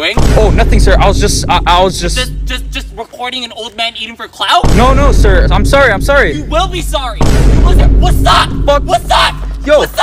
doing? Oh, nothing, sir. I was just, I, I was just. Just, just, just recording an old man eating for clout? No, no, sir. I'm sorry. I'm sorry. You will be sorry. What's up? What's up? Yo. What's up?